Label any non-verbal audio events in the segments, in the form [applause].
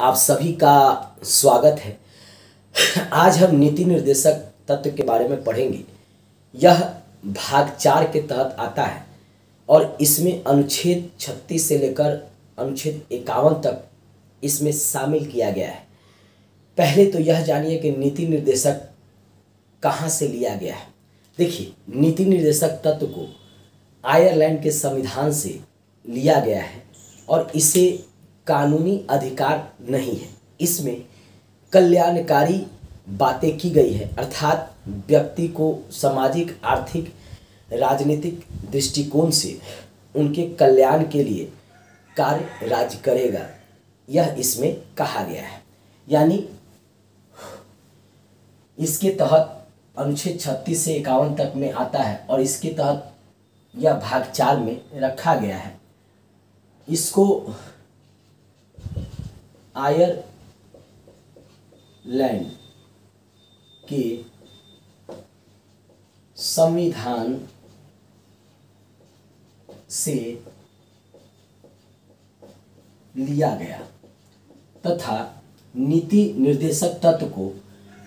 आप सभी का स्वागत है। आज हम नीति निर्देशक तत्व के बारे में पढ़ेंगे। यह भाग चार के तहत आता है और इसमें अनुच्छेद 36 से लेकर अनुच्छेद इक्यावन तक इसमें शामिल किया गया है। पहले तो यह जानिए कि नीति निर्देशक कहाँ से लिया गया है। देखिए, नीति निर्देशक तत्व को आयरलैंड के संविधान से लिया गया है और इसे कानूनी अधिकार नहीं है। इसमें कल्याणकारी बातें की गई है, अर्थात व्यक्ति को सामाजिक, आर्थिक, राजनीतिक दृष्टिकोण से उनके कल्याण के लिए कार्य राज्य करेगा, यह इसमें कहा गया है। यानी इसके तहत अनुच्छेद छत्तीस से इक्यावन तक में आता है और इसके तहत यह भाग चार में रखा गया है। इसको आयरलैंड के संविधान से लिया गया तथा नीति निर्देशक तत्व को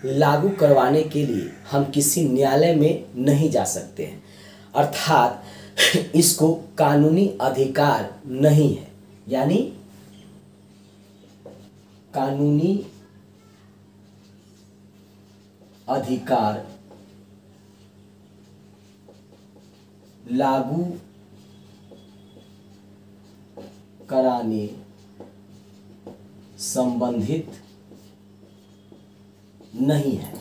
लागू करवाने के लिए हम किसी न्यायालय में नहीं जा सकते हैं। अर्थात इसको कानूनी अधिकार नहीं है। यानी कानूनी अधिकार लागू कराने संबंधित नहीं है।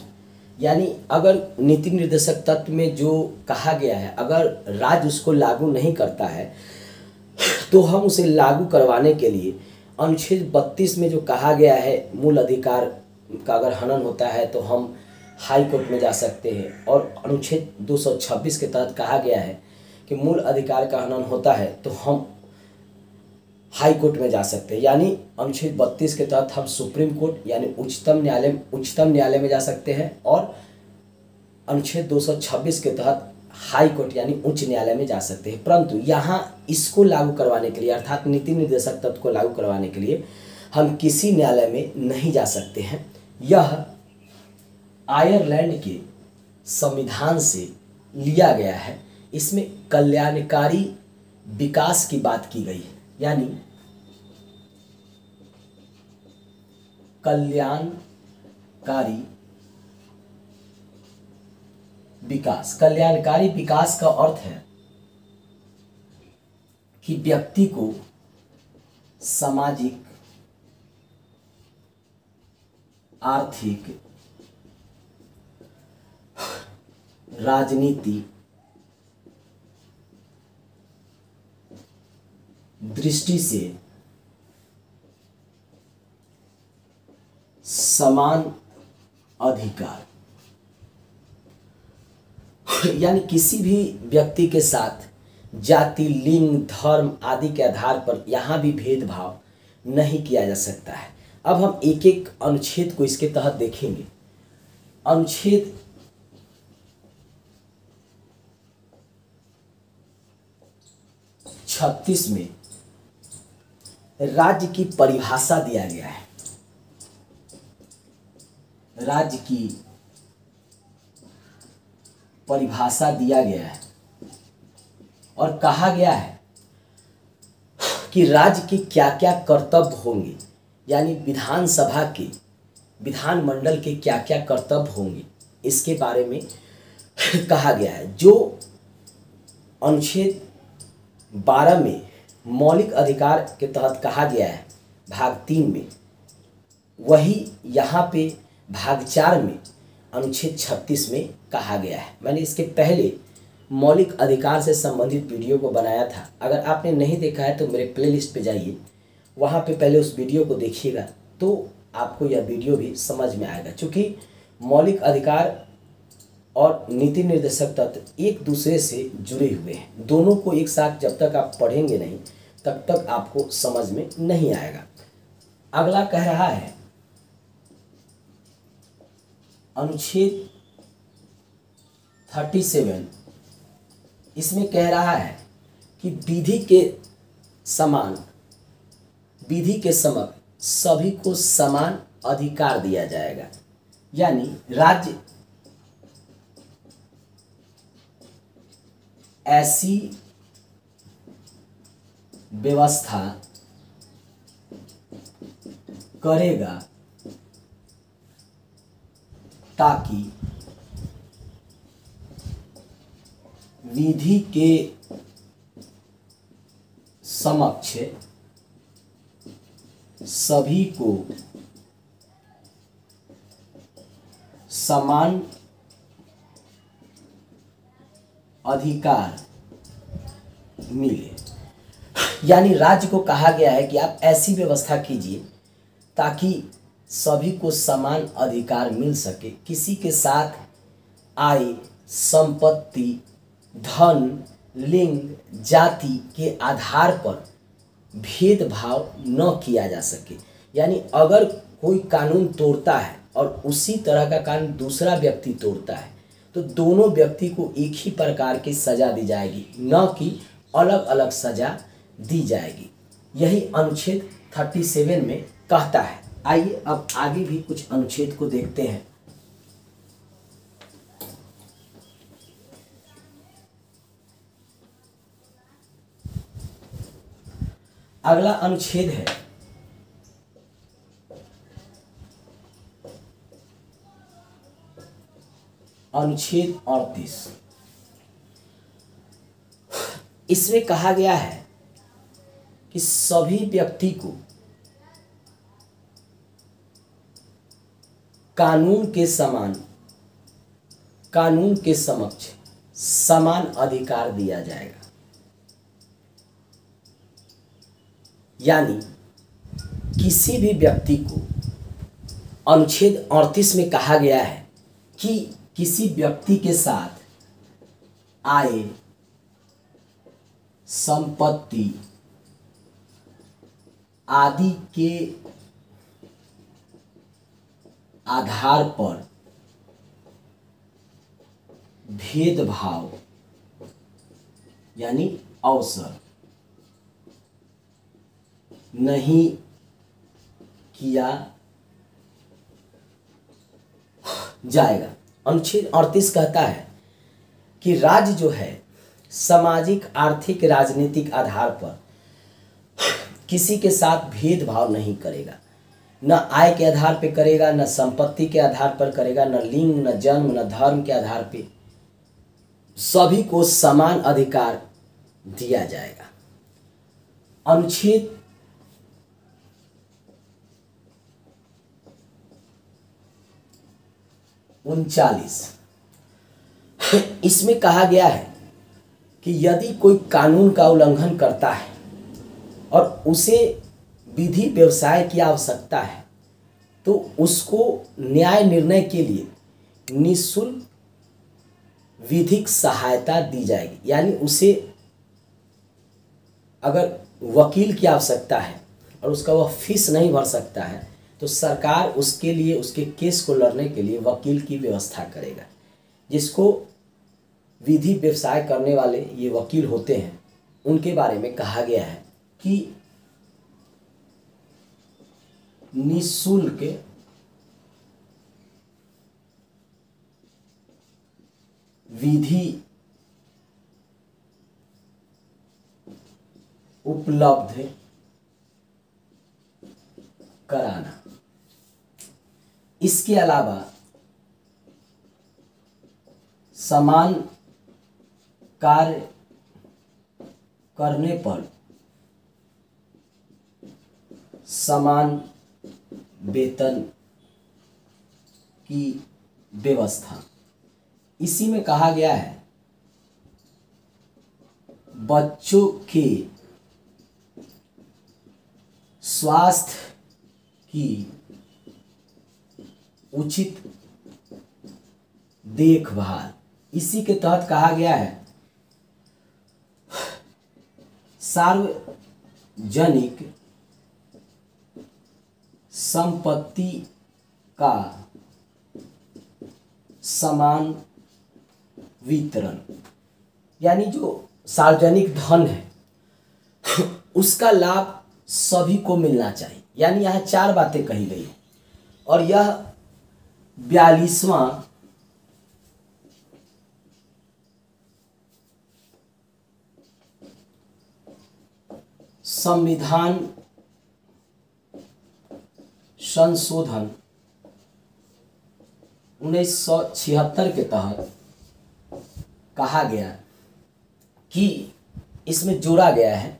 यानी अगर नीति निर्देशक तत्व में जो कहा गया है, अगर राज्य उसको लागू नहीं करता है तो हम उसे लागू करवाने के लिए अनुच्छेद बत्तीस में जो कहा गया है, मूल अधिकार का अगर हनन होता है तो हम हाई कोर्ट में जा सकते हैं। और अनुच्छेद 226 के तहत कहा गया है कि मूल अधिकार का हनन होता है तो हम हाई कोर्ट में जा सकते हैं। यानी अनुच्छेद बत्तीस के तहत हम सुप्रीम कोर्ट, यानी उच्चतम न्यायालय उच्चतम न्यायालय में जा सकते हैं। और अनुच्छेद 226 के तहत हाई कोर्ट यानी उच्च न्यायालय में जा सकते हैं। परंतु यहाँ इसको लागू करवाने के लिए, अर्थात नीति निर्देशक तत्व को लागू करवाने के लिए हम किसी न्यायालय में नहीं जा सकते हैं। यह आयरलैंड के संविधान से लिया गया है। इसमें कल्याणकारी विकास की बात की गई है। यानी कल्याणकारी विकास, कल्याणकारी विकास का अर्थ है कि व्यक्ति को सामाजिक, आर्थिक, राजनीति दृष्टि से समान अधिकार [coughs] यानी किसी भी व्यक्ति के साथ जाति, लिंग, धर्म आदि के आधार पर यहाँ भी भेदभाव नहीं किया जा सकता है। अब हम एक एक अनुच्छेद को इसके तहत देखेंगे। अनुच्छेद छत्तीस में राज्य की परिभाषा दिया गया है। राज्य की परिभाषा दिया गया है और कहा गया है कि राज्य के क्या क्या कर्तव्य होंगे, यानी विधानसभा के, विधानमंडल के क्या क्या कर्तव्य होंगे, इसके बारे में कहा गया है। जो अनुच्छेद बारह में मौलिक अधिकार के तहत कहा गया है, भाग तीन में, वही यहाँ पे भाग चार में, अनुच्छेद छत्तीस में कहा गया है। मैंने इसके पहले मौलिक अधिकार से संबंधित वीडियो को बनाया था। अगर आपने नहीं देखा है तो मेरे प्लेलिस्ट पे जाइए। वहाँ पे पहले उस वीडियो को देखिएगा तो आपको यह वीडियो भी समझ में आएगा। क्योंकि मौलिक अधिकार और नीति निर्देशक तत्व एक दूसरे से जुड़े हुए हैं। दोनों को एक साथ जब तक आप पढ़ेंगे नहीं, तब तक आपको समझ में नहीं आएगा। अगला कह रहा है, अनुच्छेद थर्टी सेवन इसमें कह रहा है कि विधि के समान, विधि के समक सभी को समान अधिकार दिया जाएगा। यानी राज्य ऐसी व्यवस्था करेगा ताकि विधि के समक्ष सभी को समान अधिकार मिले। यानी राज्य को कहा गया है कि आप ऐसी व्यवस्था कीजिए ताकि सभी को समान अधिकार मिल सके। किसी के साथ आय, संपत्ति धन, लिंग, जाति के आधार पर भेदभाव न किया जा सके। यानी अगर कोई कानून तोड़ता है और उसी तरह का कानून दूसरा व्यक्ति तोड़ता है तो दोनों व्यक्ति को एक ही प्रकार की सजा दी जाएगी, न कि अलग अलग सजा दी जाएगी। यही अनुच्छेद 37 में कहता है। आइए अब आगे भी कुछ अनुच्छेद को देखते हैं। अगला अनुच्छेद है। अनुच्छेद अड़तीस। इसमें कहा गया है कि सभी व्यक्ति को कानून के समान, कानून के समक्ष समान अधिकार दिया जाएगा। यानी किसी भी व्यक्ति को अनुच्छेद 38 में कहा गया है कि किसी व्यक्ति के साथ आय, संपत्ति आदि के आधार पर भेदभाव यानी अवसर नहीं किया जाएगा। अनुच्छेद अड़तीस कहता है कि राज्य जो है, सामाजिक, आर्थिक, राजनीतिक आधार पर किसी के साथ भेदभाव नहीं करेगा। न आय के आधार पर करेगा, न संपत्ति के आधार पर करेगा, न लिंग, न जन्म, न धर्म के आधार पर सभी को समान अधिकार दिया जाएगा। अनुच्छेद उनचालीस। इसमें कहा गया है कि यदि कोई कानून का उल्लंघन करता है और उसे विधि व्यवसाय की आवश्यकता है तो उसको न्याय निर्णय के लिए निशुल्क विधिक सहायता दी जाएगी। यानी उसे अगर वकील की आवश्यकता है और उसका वह फ़ीस नहीं भर सकता है तो सरकार उसके लिए, उसके केस को लड़ने के लिए वकील की व्यवस्था करेगा। जिसको विधि व्यवसाय करने वाले ये वकील होते हैं, उनके बारे में कहा गया है कि निशुल्क विधि उपलब्ध कराना। इसके अलावा समान कार्य करने पर समान वेतन की व्यवस्था। इसी में कहा गया है, बच्चों के स्वास्थ्य की उचित देखभाल। इसी के तहत कहा गया है, सार्वजनिक संपत्ति का समान वितरण, यानी जो सार्वजनिक धन है, उसका लाभ सभी को मिलना चाहिए। यानी यहाँ चार बातें कही गई और यह बयालीसवां। संविधान संशोधन उन्नीस सौ छिहत्तर के तहत कहा गया कि इसमें जोड़ा गया है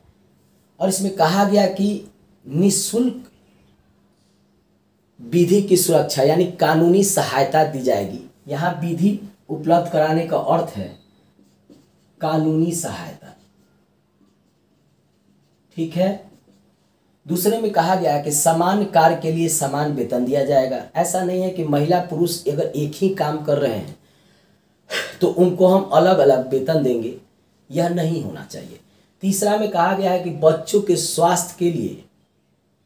और इसमें कहा गया कि निशुल्क विधि की सुरक्षा, यानी कानूनी सहायता दी जाएगी। यहाँ विधि उपलब्ध कराने का अर्थ है कानूनी सहायता। ठीक है? दूसरे में कहा गया है कि समान कार्य के लिए समान वेतन दिया जाएगा। ऐसा नहीं है कि महिला पुरुष अगर एक ही काम कर रहे हैं तो उनको हम अलग अलग वेतन देंगे। यह नहीं होना चाहिए। तीसरा में कहा गया है कि बच्चों के स्वास्थ्य के लिए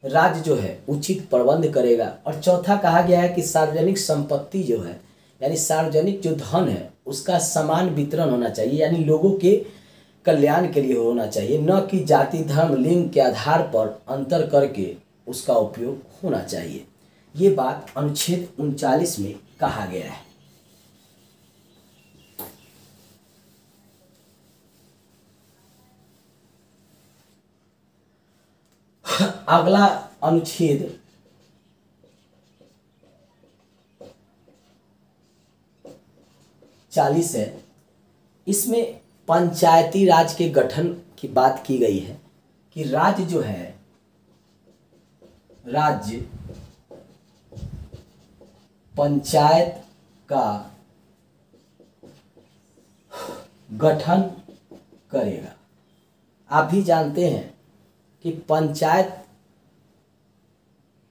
राज्य जो है, उचित प्रबंध करेगा। और चौथा कहा गया है कि सार्वजनिक संपत्ति जो है, यानी सार्वजनिक जो धन है, उसका समान वितरण होना चाहिए, यानी लोगों के कल्याण के लिए होना चाहिए। न कि जाति, धर्म, लिंग के आधार पर अंतर करके उसका उपयोग होना चाहिए। ये बात अनुच्छेद उनचालीस में कहा गया है। अगला अनुच्छेद। चालीस है। इसमें पंचायती राज के गठन की बात की गई है कि राज्य जो है, राज्य पंचायत का गठन करेगा। आप भी जानते हैं कि पंचायत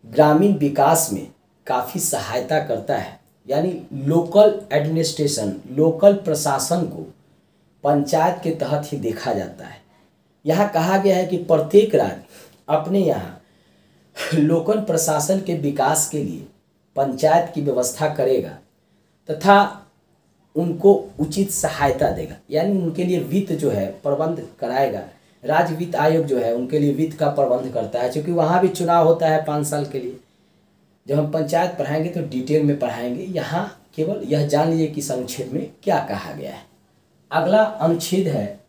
ग्रामीण विकास में काफ़ी सहायता करता है। यानी लोकल एडमिनिस्ट्रेशन, लोकल प्रशासन को पंचायत के तहत ही देखा जाता है। यहाँ कहा गया है कि प्रत्येक राज्य अपने यहाँ लोकल प्रशासन के विकास के लिए पंचायत की व्यवस्था करेगा तथा उनको उचित सहायता देगा। यानी उनके लिए वित्त जो है प्रबंध कराएगा। राज्य वित्त आयोग जो है, उनके लिए वित्त का प्रबंध करता है, क्योंकि वहाँ भी चुनाव होता है पाँच साल के लिए। जब हम पंचायत पढ़ाएँगे तो डिटेल में पढ़ाएँगे, यहाँ केवल यह जान लीजिए कि अनुच्छेद में क्या कहा गया है। अगला अनुच्छेद है।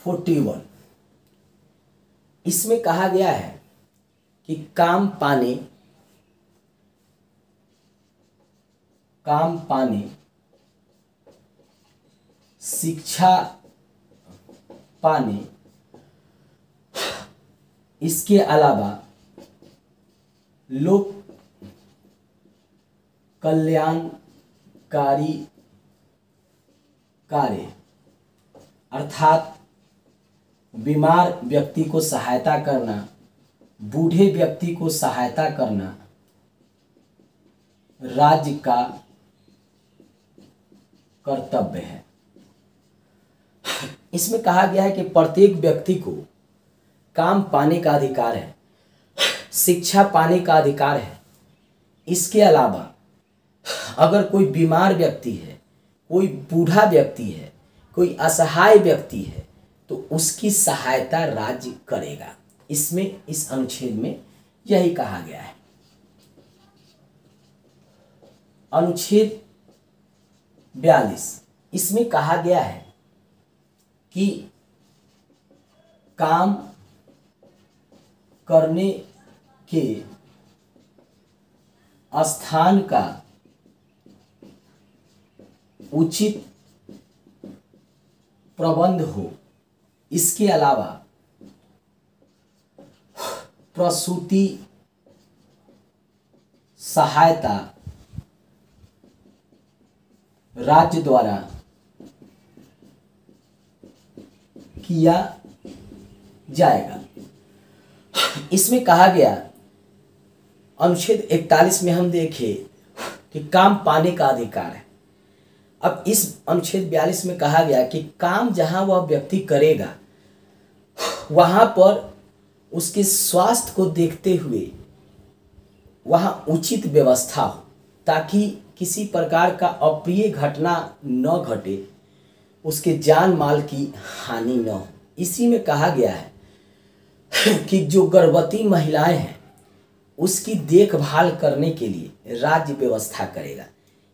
Forty one. इसमें कहा गया है कि काम पाने काम पाने, शिक्षा पाने, इसके अलावा लोक कल्याणकारी कार्य, अर्थात बीमार व्यक्ति को सहायता करना, बूढ़े व्यक्ति को सहायता करना, राज्य का कर्तव्य है। इसमें कहा गया है कि प्रत्येक व्यक्ति को काम पाने का अधिकार है, शिक्षा पाने का अधिकार है। इसके अलावा, अगर कोई बीमार व्यक्ति है, कोई बूढ़ा व्यक्ति है, कोई असहाय व्यक्ति है तो उसकी सहायता राज्य करेगा। इसमें, इस अनुच्छेद में यही कहा गया है। अनुच्छेद बयालीस। इसमें कहा गया है कि काम करने के स्थान का उचित प्रबंध हो, इसके अलावा प्रसूति सहायता राज्य द्वारा किया जाएगा। इसमें कहा गया, अनुच्छेद 41 में हम देखें कि काम पाने का अधिकार है। अब इस अनुच्छेद 42 में कहा गया कि काम जहाँ वह व्यक्ति करेगा, वहाँ पर उसके स्वास्थ्य को देखते हुए वहाँ उचित व्यवस्था हो, ताकि किसी प्रकार का अप्रिय घटना न घटे, उसके जान माल की हानि न हो। इसी में कहा गया है कि जो गर्भवती महिलाएँ हैं, उसकी देखभाल करने के लिए राज्य व्यवस्था करेगा।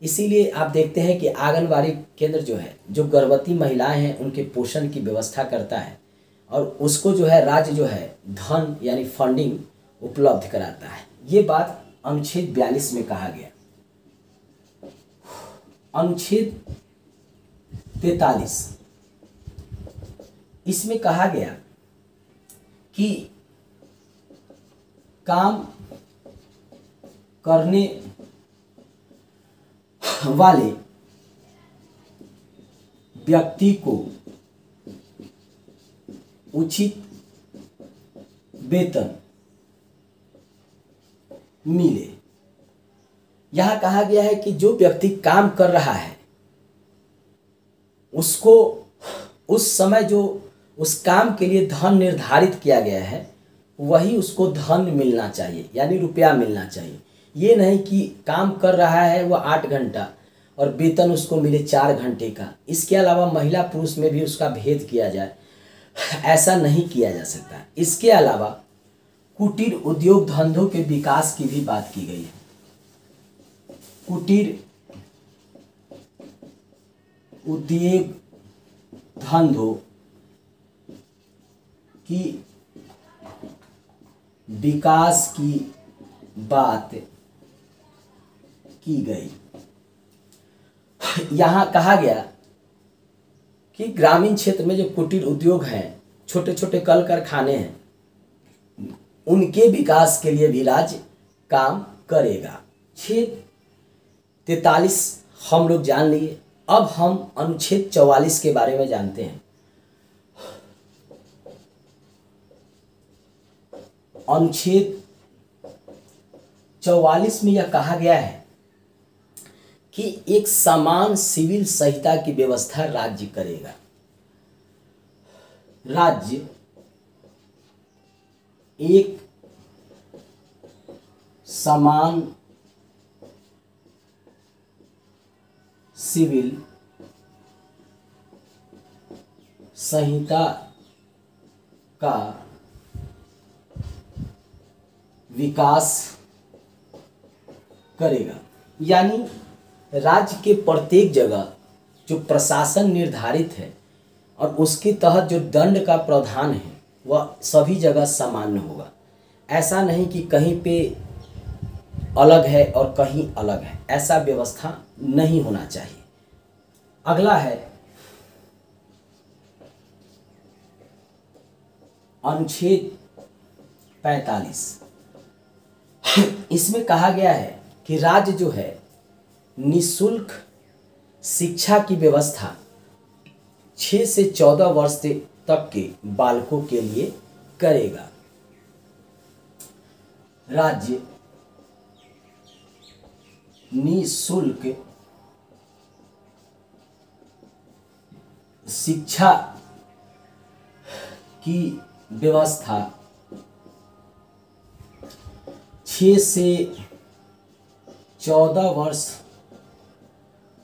इसीलिए आप देखते हैं कि आंगनबाड़ी केंद्र जो है, जो गर्भवती महिलाएँ हैं, उनके पोषण की व्यवस्था करता है और उसको जो है राज्य जो है धन यानी फंडिंग उपलब्ध कराता है। ये बात अनुच्छेद बयालीस में कहा गया। अनुच्छेद तैतालीस। इसमें कहा गया कि काम करने वाले व्यक्ति को उचित वेतन मिले। यहाँ कहा गया है कि जो व्यक्ति काम कर रहा है, उसको उस समय जो उस काम के लिए धन निर्धारित किया गया है, वही उसको धन मिलना चाहिए, यानी रुपया मिलना चाहिए। ये नहीं कि काम कर रहा है वह आठ घंटा और वेतन उसको मिले चार घंटे का। इसके अलावा महिला पुरुष में भी उसका भेद किया जाए, ऐसा नहीं किया जा सकता। इसके अलावा कुटीर उद्योग धंधों के विकास की भी बात की गई है। कुटीर उद्योग धंधों की विकास की बात की गई। यहाँ कहा गया कि ग्रामीण क्षेत्र में जो कुटीर उद्योग हैं छोटे छोटे कल कारखाने हैं, उनके विकास के लिए भी राज्य काम करेगा। छेद तैतालीस हम लोग जान लिए। अब हम अनुच्छेद चौवालीस के बारे में जानते हैं। अनुच्छेद चौवालीस में यह कहा गया है कि एक समान सिविल संहिता की व्यवस्था राज्य करेगा। राज्य एक समान सिविल संहिता का विकास करेगा। यानी राज्य के प्रत्येक जगह जो प्रशासन निर्धारित है और उसके तहत जो दंड का प्रावधान है, वह सभी जगह सामान्य होगा। ऐसा नहीं कि कहीं पे अलग है और कहीं अलग है। ऐसा व्यवस्था नहीं होना चाहिए। अगला है, अनुच्छेद 45 इसमें कहा गया है कि राज्य जो है, निशुल्क शिक्षा की व्यवस्था छः से चौदह वर्ष तक के बालकों के लिए करेगा। राज्य निशुल्क शिक्षा की व्यवस्था छ से चौदह वर्ष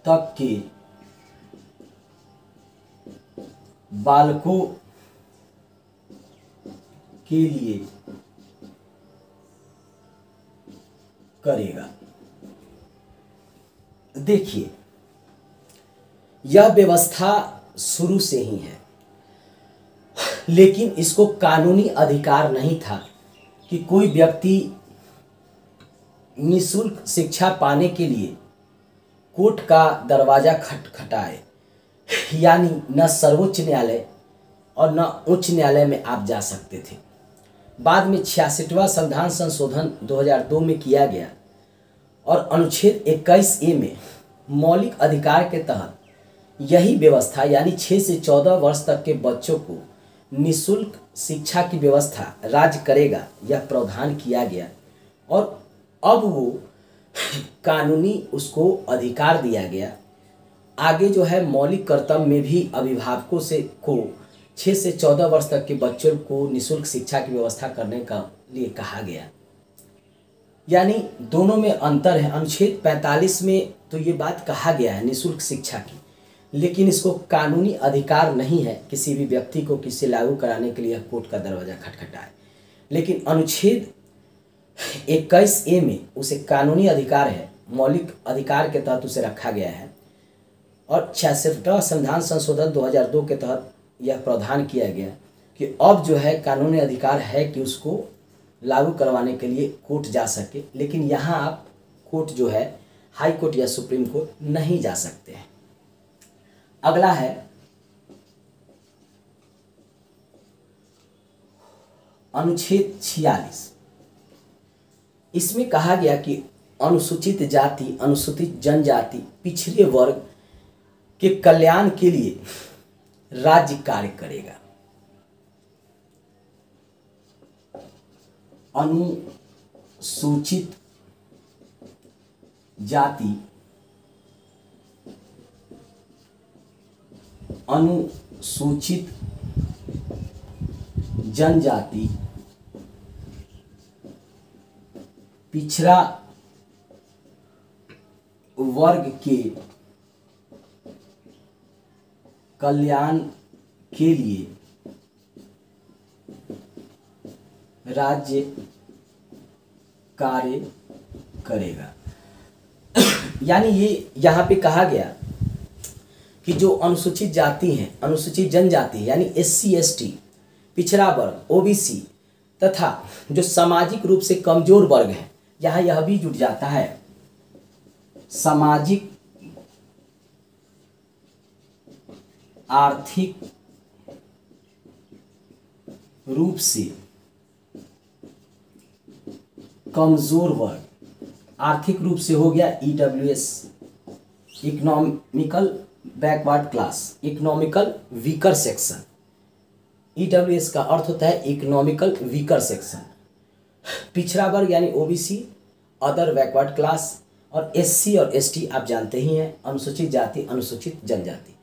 तक के बालकों के लिए करेगा। देखिए, यह व्यवस्था शुरू से ही है। लेकिन इसको कानूनी अधिकार नहीं था कि कोई व्यक्ति निशुल्क शिक्षा पाने के लिए कोर्ट का दरवाज़ा खटखटाए यानी न सर्वोच्च न्यायालय और न उच्च न्यायालय में आप जा सकते थे। बाद में छियासठवा संविधान संशोधन 2002 में किया गया और अनुच्छेद 21 ए में मौलिक अधिकार के तहत यही व्यवस्था, यानी छः से 14 वर्ष तक के बच्चों को निशुल्क शिक्षा की व्यवस्था राज्य करेगा यह प्रावधान किया गया। और अब वो [laughs] कानूनी उसको अधिकार दिया गया। आगे जो है मौलिक कर्तव्य में भी अभिभावकों से को छः से चौदह वर्ष तक के बच्चों को निशुल्क शिक्षा की व्यवस्था करने का लिए कहा गया। यानी दोनों में अंतर है। अनुच्छेद 45 में तो ये बात कहा गया है, निशुल्क शिक्षा की। लेकिन इसको कानूनी अधिकार नहीं है किसी भी व्यक्ति को किसी लागू कराने के लिए कोर्ट का दरवाज़ा खटखटाए। लेकिन अनुच्छेद इक्कीस ए में उसे कानूनी अधिकार है, मौलिक अधिकार के तहत उसे रखा गया है और छियासठवा संविधान संशोधन 2002 के तहत यह प्रावधान किया गया कि अब जो है कानूनी अधिकार है कि उसको लागू करवाने के लिए कोर्ट जा सके, लेकिन यहाँ आप कोर्ट जो है हाई कोर्ट या सुप्रीम कोर्ट नहीं जा सकते हैं। अगला है, अनुच्छेद छियालीस। इसमें कहा गया कि अनुसूचित जाति, अनुसूचित जनजाति, पिछड़े वर्ग के कल्याण के लिए राज्य कार्य करेगा। अनुसूचित जाति अनुसूचित जनजाति पिछड़ा वर्ग के कल्याण के लिए राज्य कार्य करेगा। यानी ये यहाँ पे कहा गया कि जो अनुसूचित जाति हैं, अनुसूचित जनजाति, यानी एस सी एस टी पिछड़ा वर्ग ओबीसी तथा जो सामाजिक रूप से कमज़ोर वर्ग है, यहाँ यह भी जुट जाता है। सामाजिक, आर्थिक रूप से कमज़ोर वर्ग, आर्थिक रूप से हो गया E W S economical backward class economical weaker section E W S का अर्थ होता है इकोनॉमिकल वीकर सेक्शन पिछड़ा वर्ग यानी ओबीसी अदर बैकवर्ड क्लास और एससी और एसटी आप जानते ही हैं, अनुसूचित जाति, अनुसूचित जनजाति.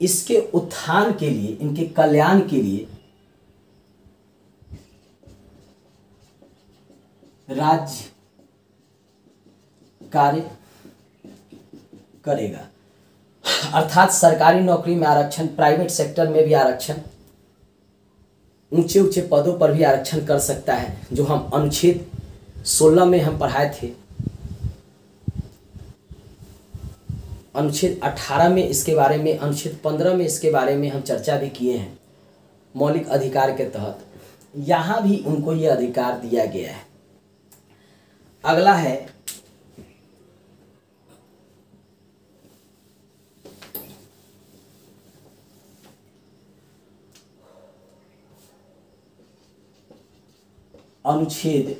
इसके उत्थान के लिए, इनके कल्याण के लिए राज्य कार्य करेगा. अर्थात सरकारी नौकरी में आरक्षण, प्राइवेट सेक्टर में भी आरक्षण। ऊँचे ऊँचे पदों पर भी आरक्षण कर सकता है, जो हम अनुच्छेद 16 में हम पढ़ाए थे। अनुच्छेद 18 में इसके बारे में, अनुच्छेद 15 में इसके बारे में हम चर्चा भी किए हैं, मौलिक अधिकार के तहत। यहाँ भी उनको ये अधिकार दिया गया है। अगला है अनुच्छेद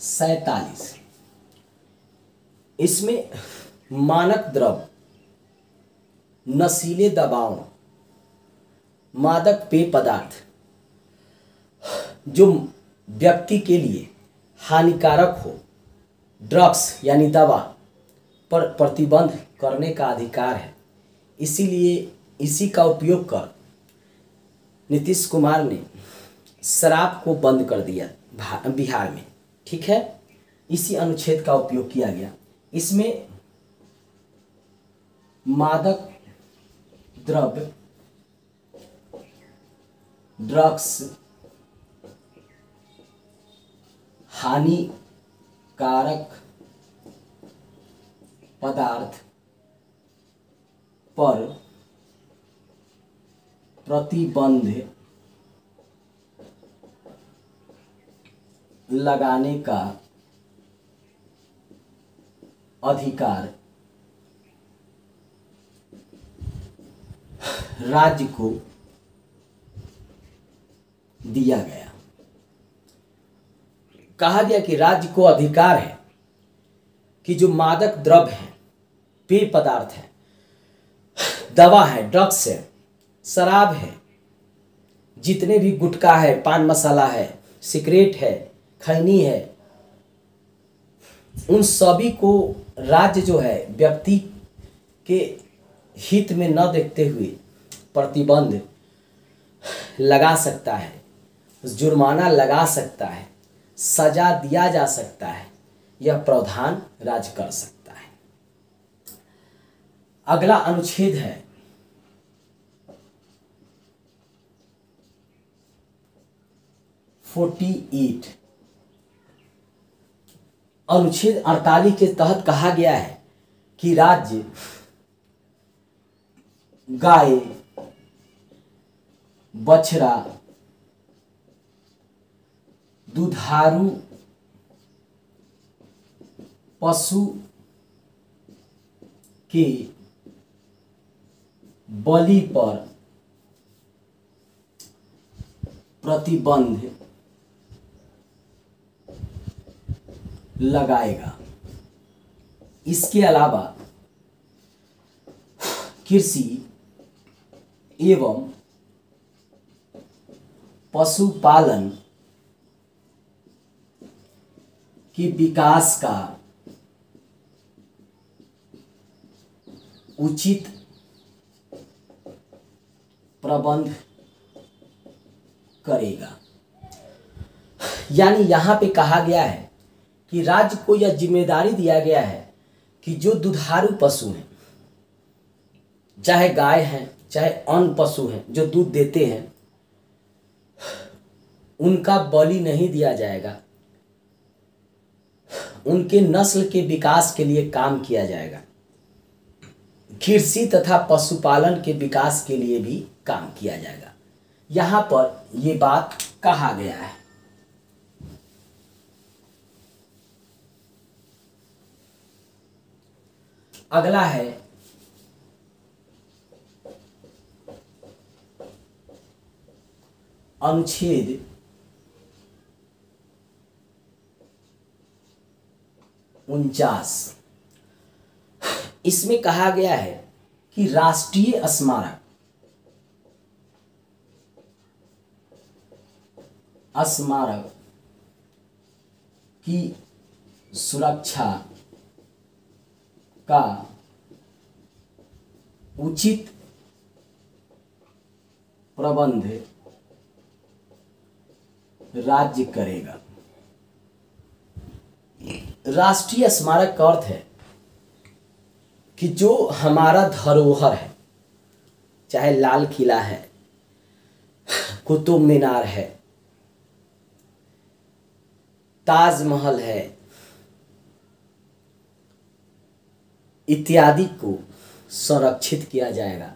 सैतालीस। इसमें मानक द्रव नशीले दबाव, मादक पेय पदार्थ, जो व्यक्ति के लिए हानिकारक हो, ड्रग्स यानी दवा पर प्रतिबंध करने का अधिकार है। इसीलिए इसी का उपयोग कर नीतीश कुमार ने शराब को बंद कर दिया बिहार में, ठीक है? इसी अनुच्छेद का उपयोग किया गया। इसमें मादक द्रव्य, ड्रग्स, हानिकारक पदार्थ पर प्रतिबंध लगाने का अधिकार राज्य को दिया गया। कहा गया कि राज्य को अधिकार है कि जो मादक द्रव्य है पेय पदार्थ है, दवा है, ड्रग्स है, शराब है, जितने भी गुटखा है, पान मसाला है, सिगरेट है खैनी है। उन सभी को राज्य जो है, व्यक्ति के हित में न देखते हुए प्रतिबंध लगा सकता है, जुर्माना लगा सकता है, सजा दिया जा सकता है, यह प्रावधान राज्य कर सकता है। अगला अनुच्छेद है। Forty eight. अनुच्छेद 48 के तहत कहा गया है कि राज्य गाय, बछड़ा, दुधारू पशु के बलि पर प्रतिबंध लगाएगा। इसके अलावा कृषि एवं पशुपालन के विकास का उचित प्रबंध करेगा। यानी यहाँ पे कहा गया है कि राज्य को यह ज़िम्मेदारी दिया गया है कि जो दुधारू पशु हैं, चाहे गाय हैं, चाहे अन्य पशु हैं, जो दूध देते हैं, उनका बलि नहीं दिया जाएगा। उनके नस्ल के विकास के लिए काम किया जाएगा। कृषि तथा पशुपालन के विकास के लिए भी काम किया जाएगा। यहाँ पर ये बात कहा गया है। अगला है। अनुच्छेद। उनचास। इसमें कहा गया है कि राष्ट्रीय स्मारक। स्मारक की सुरक्षा का उचित प्रबंध राज्य करेगा। राष्ट्रीय स्मारक का अर्थ है कि जो हमारा धरोहर है, चाहे लाल किला है, कुतुब मीनार है, ताजमहल है इत्यादि को संरक्षित किया जाएगा,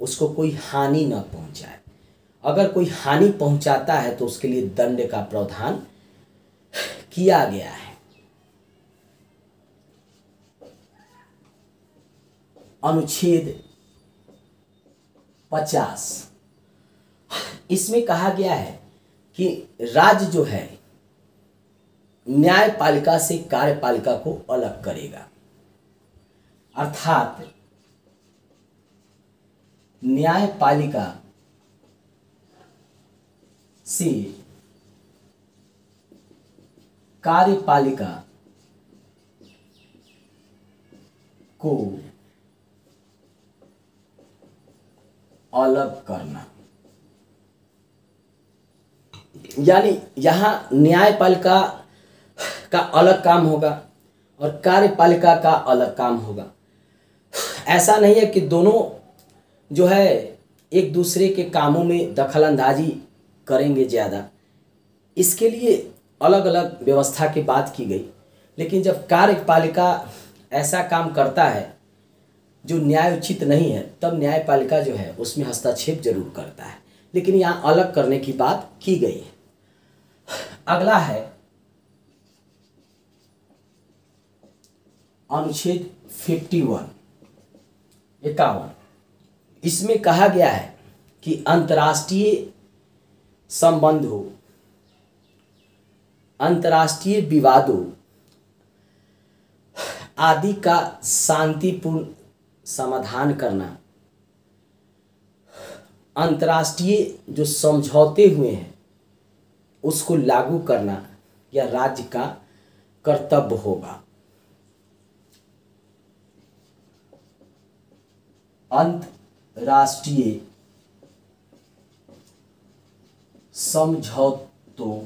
उसको कोई हानि न पहुँचाए। अगर कोई हानि पहुंचाता है तो उसके लिए दंड का प्रावधान किया गया है। अनुच्छेद पचास। इसमें कहा गया है कि राज्य जो है, न्यायपालिका से कार्यपालिका को अलग करेगा। अर्थात न्यायपालिका से, कार्यपालिका को अलग करना। यानी यहाँ न्यायपालिका का अलग काम होगा और कार्यपालिका का अलग काम होगा। ऐसा नहीं है कि दोनों जो है एक दूसरे के कामों में दखलंदाजी करेंगे ज़्यादा। इसके लिए अलग अलग व्यवस्था की बात की गई। लेकिन जब कार्यपालिका ऐसा काम करता है, जो न्याय उचित नहीं है, तब न्यायपालिका जो है उसमें हस्तक्षेप ज़रूर करता है। लेकिन यहाँ अलग करने की बात की गई है। अगला है, अनुच्छेद 51 इक्यावन। इसमें कहा गया है कि अंतर्राष्ट्रीय संबंधों अंतर्राष्ट्रीय विवादों आदि का शांतिपूर्ण समाधान करना, अंतर्राष्ट्रीय जो समझौते हुए हैं, उसको लागू करना यह राज्य का कर्तव्य होगा। अंतर्राष्ट्रीय समझौतों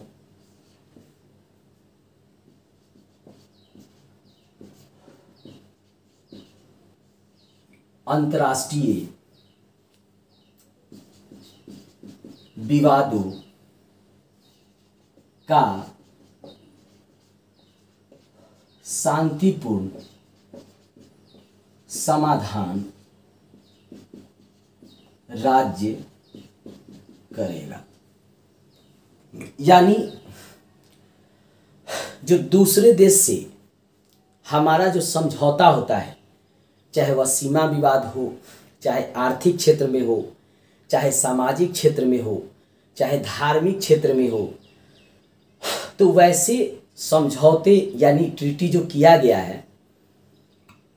अंतर्राष्ट्रीय विवादों का शांतिपूर्ण समाधान राज्य करेगा। यानी जो दूसरे देश से हमारा जो समझौता होता है, चाहे वह सीमा विवाद हो, चाहे आर्थिक क्षेत्र में हो, चाहे सामाजिक क्षेत्र में हो, चाहे धार्मिक क्षेत्र में हो तो वैसे समझौते यानी ट्रीटी जो किया गया है,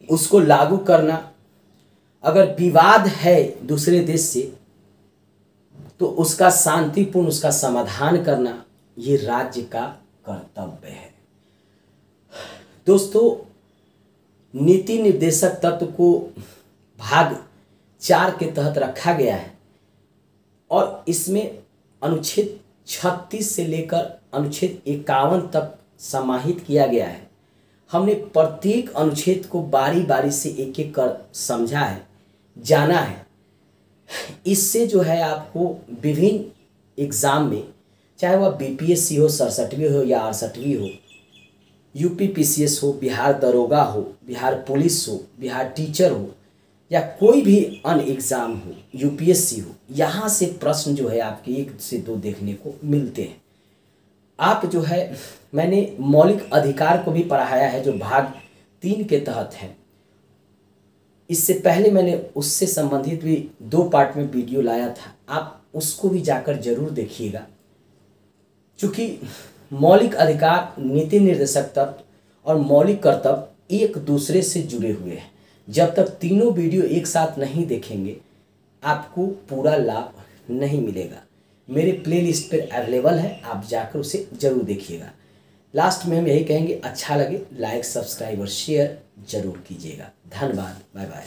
उसको लागू करना अगर विवाद है दूसरे देश से तो उसका शांतिपूर्ण उसका समाधान करना ये राज्य का कर्तव्य है। दोस्तों, नीति निर्देशक तत्व को भाग चार के तहत रखा गया है और इसमें अनुच्छेद 36 से लेकर अनुच्छेद इक्यावन तक समाहित किया गया है। हमने प्रत्येक अनुच्छेद को बारी बारी से एक एक कर समझा है। जाना है। इससे जो है आपको विभिन्न एग्ज़ाम में, चाहे वह बीपीएससी हो, सड़सठवीं हो या अड़सठवीं हो यूपी पीसीएस हो, बिहार दरोगा हो, बिहार पुलिस हो, बिहार टीचर हो, या कोई भी अन्य एग्ज़ाम हो यूपीएससी हो, यहाँ से प्रश्न जो है आपके एक से दो देखने को मिलते हैं। आप जो है, मैंने मौलिक अधिकार को भी पढ़ाया है, जो भाग तीन के तहत है। इससे पहले मैंने उससे संबंधित भी दो पार्ट में वीडियो लाया था। आप उसको भी जाकर ज़रूर देखिएगा। क्योंकि मौलिक अधिकार, नीति निर्देशक तत्व और मौलिक कर्तव्य एक दूसरे से जुड़े हुए हैं। जब तक तीनों वीडियो एक साथ नहीं देखेंगे, आपको पूरा लाभ नहीं मिलेगा। मेरे प्लेलिस्ट पर अवेलेबल है, आप जाकर उसे ज़रूर देखिएगा। लास्ट में हम यही कहेंगे अच्छा लगे लाइक सब्सक्राइब और शेयर ज़रूर कीजिएगा। धन्यवाद। Bye bye